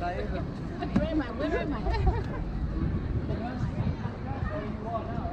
Rồi. Quên mày, quên mày. I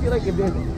feel like if there's